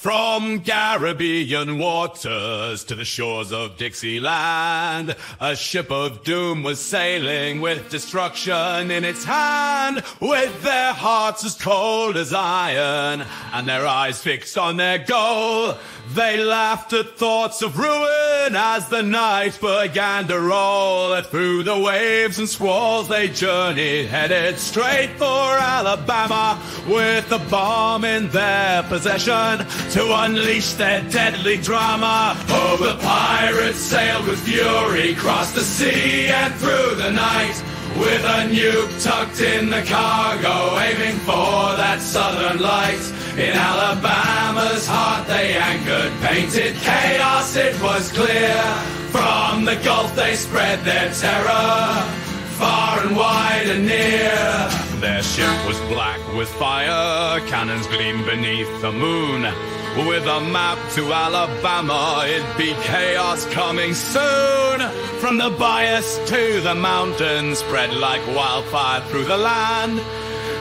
From Caribbean waters to the shores of Dixieland, a ship of doom was sailing with destruction in its hand, with their hearts as cold as iron and their eyes fixed on their goal. They laughed at thoughts of ruin as the night began to roll. Through the waves and squalls they journeyed, headed straight for Alabama with the bomb in their possession to unleash their deadly drama. Oh, the pirates sailed with fury, crossed the sea and through the night. With a nuke tucked in the cargo, aiming for that southern light. In Alabama's heart they anchored, painted chaos, it was clear. From the Gulf they spread their terror, far and wide and near. Their ship was black with fire, cannons gleamed beneath the moon. With a map to Alabama, it'd be chaos coming soon. From the Bias to the mountains, spread like wildfire through the land.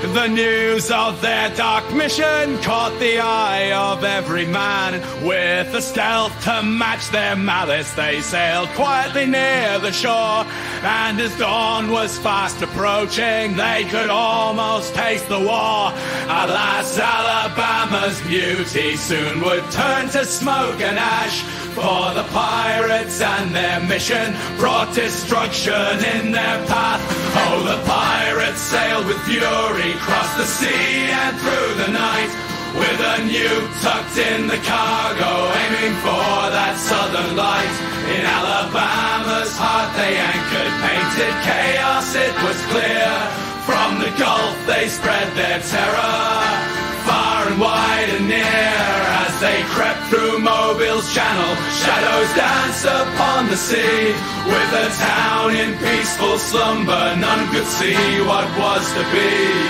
The news of their dark mission caught the eye of every man. With the stealth to match their malice, they sailed quietly near the shore. And as dawn was fast approaching, they could almost taste the war. Alas, Alabama's beauty soon would turn to smoke and ash. For the pirates and their mission brought destruction in their path. Oh, sailed with fury, crossed the sea and through the night. With a new tucked in the cargo, aiming for that southern light. In Alabama's heart they anchored, painted chaos, it was clear. From the Gulf they spread their terror, crept through Mobile's channel, shadows dance upon the sea. With a town in peaceful slumber, none could see what was to be.